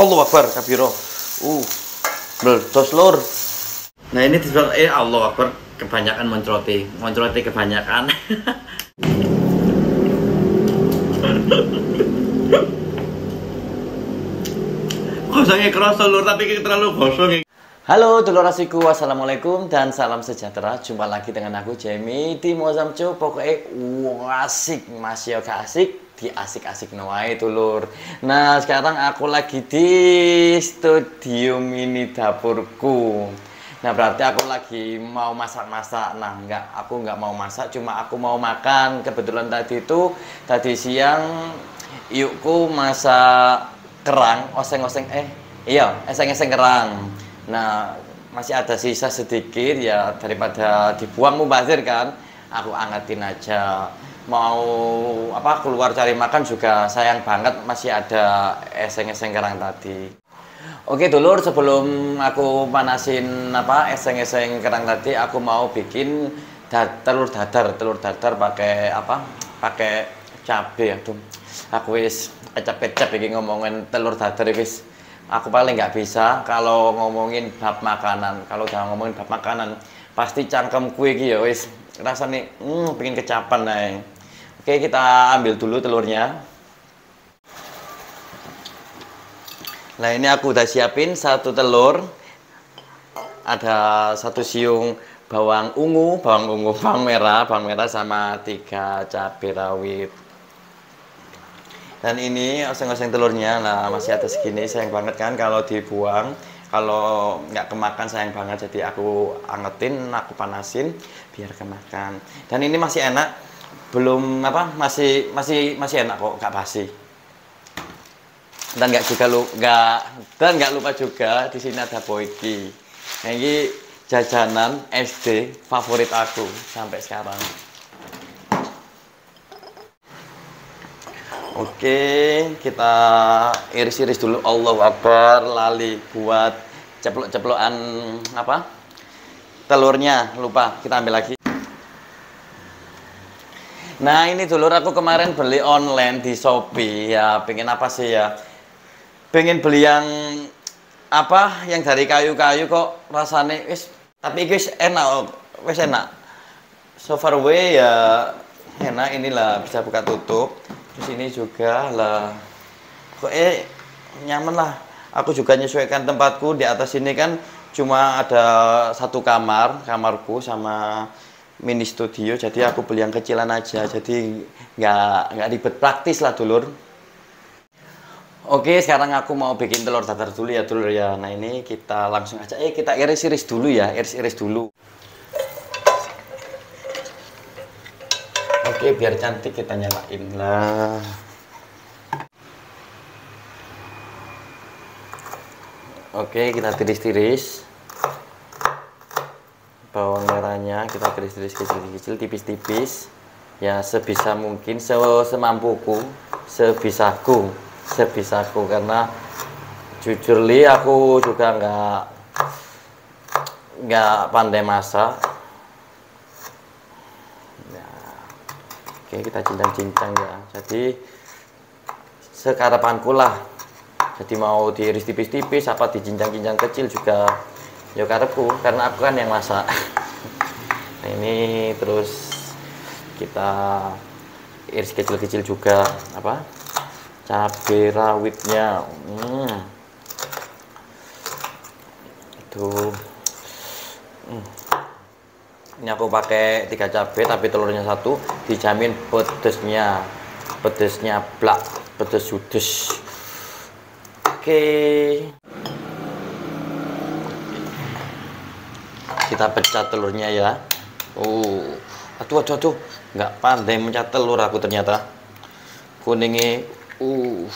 Allah Akbar kabiro. Uh. Meledos lur. Nah ini disebut eh Allah Akbar kebanyakan moncroti. Moncroti kebanyakan. Gosongnya kerasa lur tapi terlalu gosong. Halo dulur asiku, Wassalamualaikum dan salam sejahtera Jumpa lagi dengan aku Jamie di Mozamco Pokoknya asik, masih asik di asik-asik noai dulur Nah sekarang aku lagi di studio mini dapurku Nah berarti aku lagi mau masak-masak Nah enggak, aku nggak mau masak Cuma aku mau makan Kebetulan tadi itu Tadi siang Yukku masak kerang Oseng-oseng Eh iya, eseng-eseng kerang Nah, masih ada sisa sedikit ya daripada dibuang mubazir kan. Aku angetin aja. Mau apa keluar cari makan juga sayang banget masih ada eseng-eseng kerang tadi. Oke dulur sebelum aku panasin apa eseng-eseng kerang tadi aku mau bikin da telur dadar telur dadar pakai apa pakai cabai aduh. Aku wis kecap-kecap bikin ngomongin telur dadar wis. Aku paling nggak bisa kalau ngomongin bab makanan. Kalau udah ngomongin bab makanan pasti cangkem kue gitu ya wis. Rasanya hmm, pengen kecapan nih oke kita ambil dulu telurnya. Nah ini aku udah siapin satu telur. Ada satu siung bawang ungu bawang ungu bawang merah bawang merah sama tiga cabai rawit. Dan ini oseng-oseng telurnya nah masih ada segini sayang banget kan kalau dibuang. Kalau nggak kemakan sayang banget. Jadi aku angetin aku panasin biar kemakan. Dan ini masih enak belum apa masih masih masih enak kok nggak basi dan nggak juga lu nggak dan nggak lupa juga di sini ada boyki nah, ini jajanan SD favorit aku sampai sekarang Oke, kita iris-iris dulu. Allah Akbar, lali buat ceplok-ceplokan apa? Telurnya, lupa. Kita ambil lagi. Nah, ini dulur aku kemarin beli online di Shopee. Ya, pengen apa sih ya? Pengen beli yang apa? Yang dari kayu-kayu kok rasanya wis tapi guys enak, wis enak. So far away ya enak inilah bisa buka tutup di sini juga lah kok eh nyaman lah aku juga menyesuaikan tempatku di atas sini kan cuma ada satu kamar kamarku sama mini studio jadi aku beli yang kecilan aja jadi nggak nggak ribet praktis lah dulur Oke sekarang aku mau bikin telur dadar dulu ya dulur ya nah ini kita langsung aja eh kita iris-iris dulu ya iris-iris dulu Oke, biar cantik kita nyalain lah. Oke, kita tiris-tiris. Bawang merahnya kita tiris-tiris kecil-kecil, tipis-tipis. Ya, sebisa mungkin, se semampuku, sebisaku, sebisaku karena jujur li aku juga nggak nggak pandai masak Oke, kita cincang-cincang ya. Jadi sekarapanku lah. Jadi mau diiris tipis-tipis apa dicincang-cincang kecil juga ya karepku karena aku kan yang masak. Nah, ini terus kita iris kecil-kecil juga apa? Cabai rawitnya. Hmm. Itu hmm ini aku pakai tiga cabai tapi telurnya satu dijamin pedesnya pedesnya blak pedes judes oke kita pecah telurnya ya. Oh aduh aduh aduh. Nggak pandai mencat telur aku ternyata. Kuningnya uh.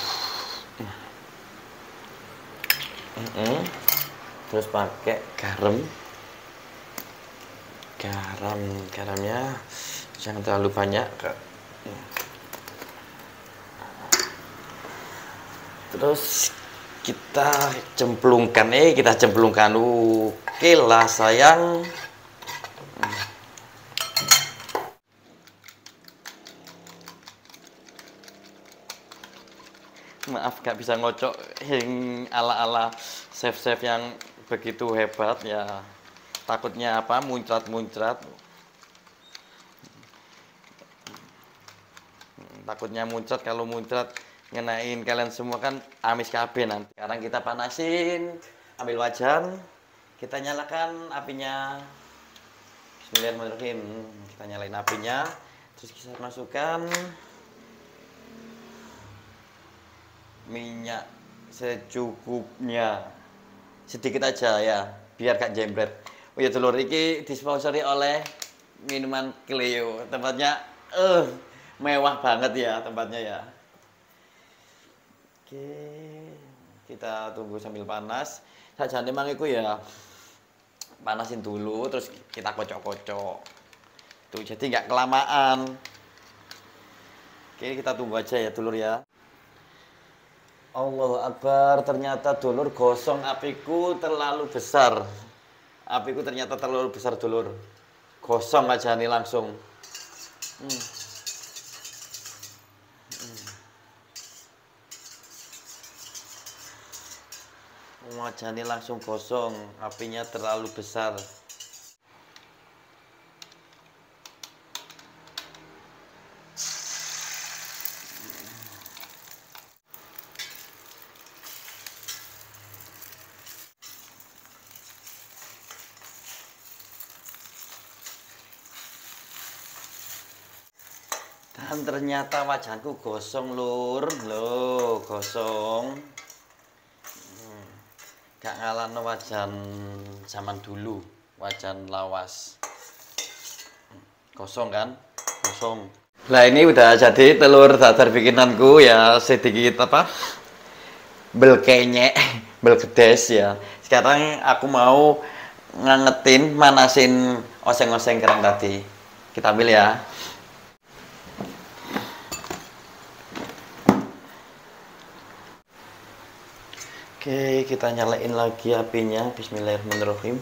Terus pakai garam. Garam garamnya. Jangan terlalu banyak terus kita cemplungkan eh kita cemplungkan oke lah sayang. Maaf gak bisa ngocok yang ala-ala chef-chef yang begitu hebat ya. Takutnya apa muncrat-muncrat. Takutnya muncrat kalau muncrat ngenain kalian semua kan amis KB nanti. Sekarang kita panasin ambil wajan kita nyalakan apinya. Bismillahirrahmanirrahim. Kita nyalain apinya. Terus kita masukkan minyak secukupnya. Sedikit aja ya biar gak jembret oh ya telur ini disponsori oleh minuman Cleo. Tempatnya eh uh, mewah banget ya tempatnya ya. Oke kita tunggu sambil panas saja memang itu ya panasin dulu terus kita kocok-kocok. Tuh jadi nggak kelamaan. Oke kita tunggu aja ya telur ya. Allah Akbar ternyata dulur gosong apiku terlalu besar. Apiku ternyata terlalu besar dulur. Gosong aja nih langsung. Hmm. Wajahnya langsung gosong apinya terlalu besar Dan ternyata wajahku gosong lur, lo gosong. No wajan zaman dulu, wajan lawas. Kosong kan? Kosong. Nah ini udah jadi telur dadar bikinanku ya sedikit apa? Belkenyek, belkedes ya. Sekarang aku mau ngangetin, manasin oseng-oseng kerang tadi. Kita ambil ya. Oke, kita nyalain lagi apinya. Bismillahirrahmanirrahim.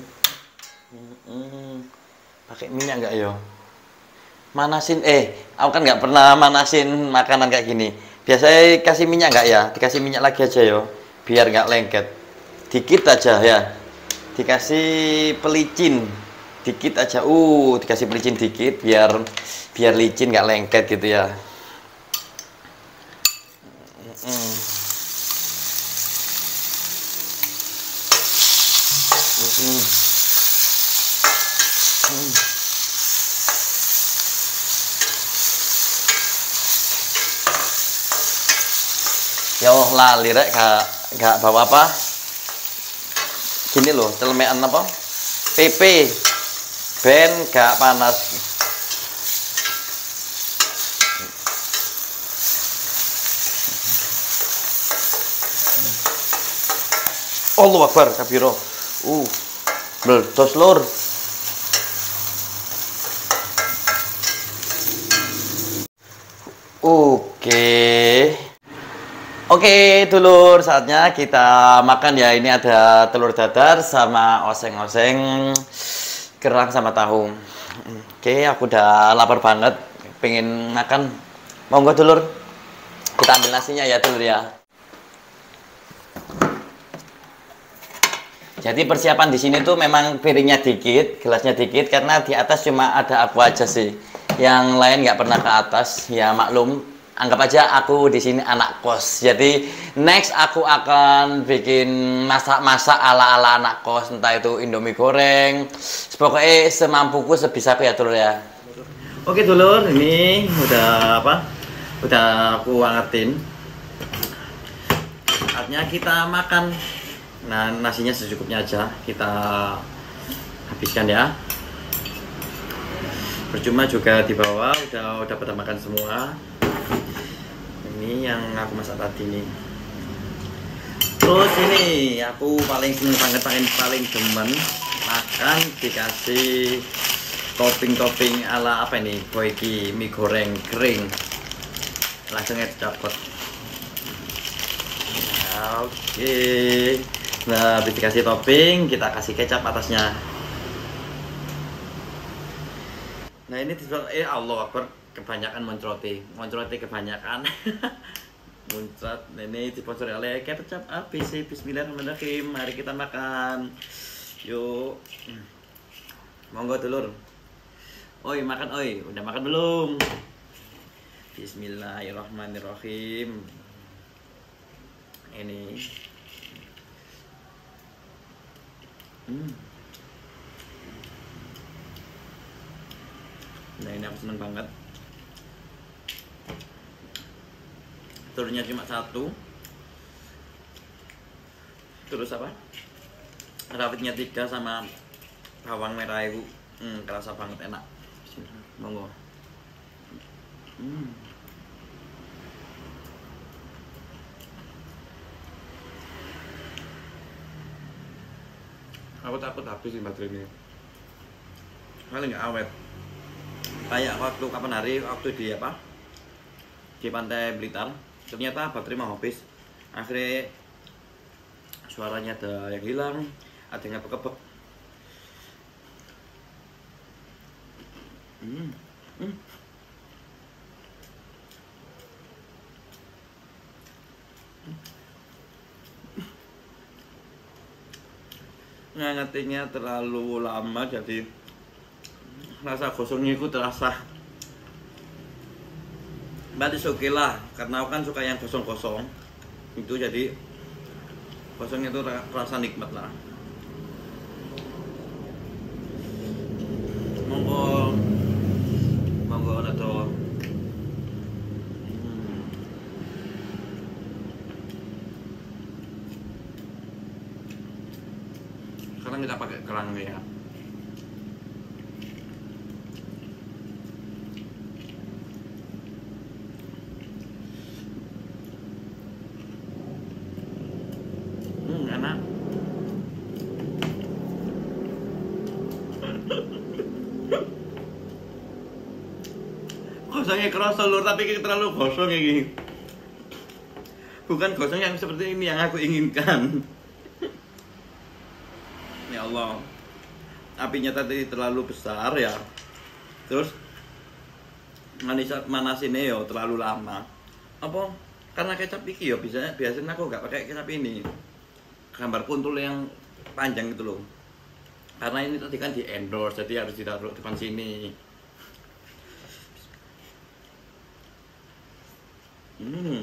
Hmm, pakai minyak nggak yo? Manasin, eh, aku kan nggak pernah manasin makanan kayak gini. Biasanya kasih minyak nggak ya? Dikasih minyak lagi aja yo, biar nggak lengket. Dikit aja ya. Dikasih pelicin, dikit aja. Uh, dikasih pelicin dikit, biar biar licin nggak lengket gitu ya. Lali rek gak gak bawa apa. Gini loh celemean apa? PP ben gak panas. Allah Akbar kabiro uh meledos lur. Oke. Oke, dulur, saatnya kita makan ya. Ini ada telur dadar sama oseng-oseng kerang sama tahu. Oke, aku udah lapar banget, pengen makan. Monggo dulur. Kita ambil nasinya ya, dulur ya. Jadi persiapan di sini tuh memang piringnya dikit, gelasnya dikit karena di atas cuma ada aku aja sih. Yang lain nggak pernah ke atas. Ya maklum, anggap aja aku di sini anak kos. Jadi next aku akan bikin masak-masak ala-ala anak kos, entah itu Indomie goreng. Pokoknya semampuku sebisaku ya dulur ya. Oke dulur, ini udah apa? Udah aku angetin. Saatnya kita makan Nah, nasinya secukupnya aja kita habiskan ya. Percuma juga di bawah udah udah pada makan semua. Ini yang aku masak tadi nih. Terus ini aku paling seneng banget paling paling demen makan dikasih topping-topping ala apa ini? Boyki mie goreng kering. Langsung ya copot. Oke. Nah, dikasih topping, kita kasih kecap atasnya. Nah, ini disebut eh Allah Akbar kebanyakan moncroti. Moncroti kebanyakan. muncrat ini disponsori oleh kecap ABC Bismillahirrahmanirrahim. Mari kita makan. Yuk. Monggo telur. Oi makan oi. Udah makan belum? Bismillahirrahmanirrahim. Ini. Hmm. nah ini aku seneng banget telurnya cuma satu. Terus apa? Rawitnya tiga sama bawang merah itu hmm, kerasa banget enak. Monggo. Hmm. aku takut habis sih baterai ini paling nggak awet. Kayak waktu kapan hari? Waktu di apa? Di pantai Blitar ternyata baterai mau habis akhirnya suaranya ada yang hilang ada yang kebek hmm. hmm. terlalu lama jadi rasa gosongnya itu terasa berarti oke lah karena aku kan suka yang kosong-kosong. Itu jadi kosongnya itu rasa nikmat lah. Monggo. Monggo atau hmm. sekarang kita pakai kerang ya gosongnya kerasa lur. Tapi terlalu gosong ini bukan gosong yang seperti ini yang aku inginkan. Ya Allah. Apinya tadi terlalu besar ya. Terus manis manas ini yo terlalu lama. Apa? Karena kecap iki ya biasanya biasanya aku nggak pakai kecap ini. Gambar puntul yang panjang gitu loh. Karena ini tadi kan di endorse jadi harus ditaruh depan sini Hmm.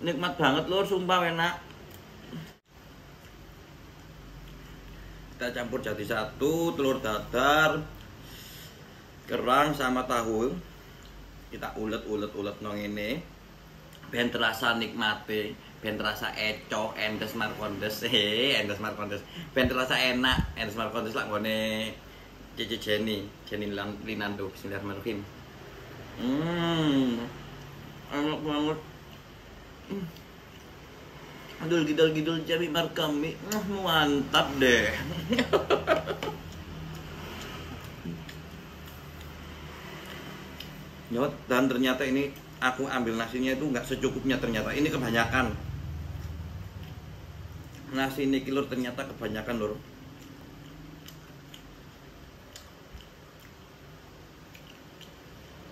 Nikmat banget lur, sumpah enak. Kita campur jadi satu, telur dadar, kerang sama tahu. Kita ulet-ulet-ulet nong ini. Ben terasa nikmati, ben terasa eco, endes markondes, eh, endes markondes. Ben terasa enak, endes markondes lah ngone Cici Jenny, Jenny Linando, Bismillahirrahmanirrahim. Hmm enak banget. Hmm. Adul gidol gidol jabi markami. Mantap deh. Nyot, dan ternyata ini aku ambil nasinya itu nggak secukupnya ternyata. Ini kebanyakan. Nasi ini kilur ternyata kebanyakan lor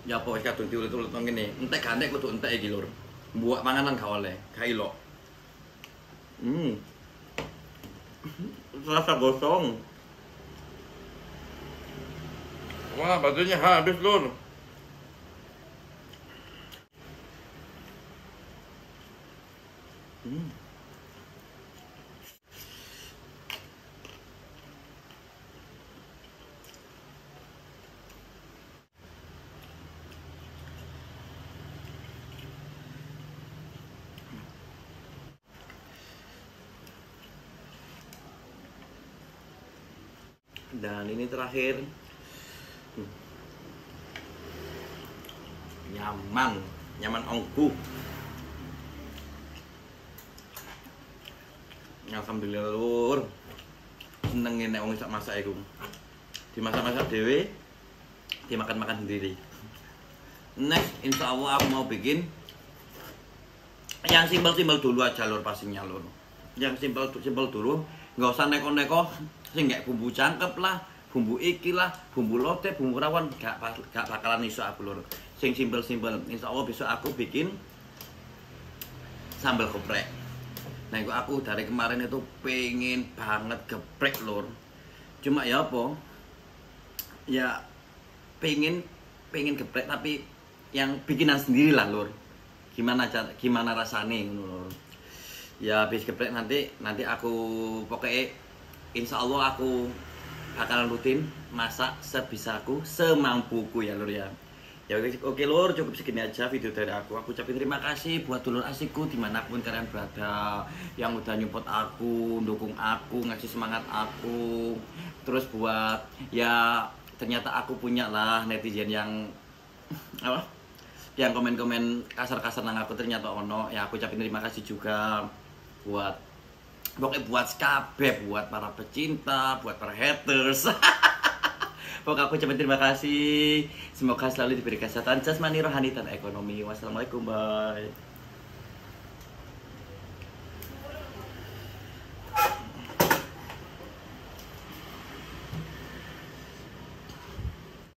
ya apa wis kadung diulut-ulut nang ngene entek gandek kudu entek iki lur. Buat panganan gak oleh gak ilo hmm. Rasa gosong. Wah batunya habis lur. Hmm dan ini terakhir. Hmm. nyaman. Nyaman ongku. Alhamdulillah lur. Seneng nek wong sak masak iku. Dimasak-masak dhewe dimakan-makan sendiri. Next insya Allah aku mau bikin yang simpel-simpel dulu aja lur pastinya lur. Yang simpel-simpel dulu nggak usah neko-neko sing kayak bumbu cangkep lah bumbu iki lah bumbu lote bumbu rawon gak gak bakalan iso aku lur. Sing simpel simpel insya Allah besok aku bikin sambal geprek. Nah itu aku dari kemarin itu pengen banget geprek lur. Cuma ya apa? Ya pengen pengen geprek tapi yang bikinan sendiri lah lur. Gimana cara gimana rasanya lur. Ya habis geprek nanti nanti aku pokoknya insya Allah aku bakalan rutin masak sebisa aku semampuku ya lur ya. Ya oke, oke lur cukup segini aja video dari aku. Aku ucapin terima kasih buat dulur asikku di mana pun kalian berada yang udah nyupport aku dukung aku ngasih semangat aku. Terus buat ya ternyata aku punya lah netizen yang apa? Yang komen-komen kasar-kasar nang aku ternyata ono. Ya aku ucapin terima kasih juga buat pokoknya buat skabe buat para pecinta buat para haters. Pokoknya aku ucapin terima kasih. Semoga selalu diberi kesehatan jasmani rohani dan ekonomi. Wassalamualaikum bye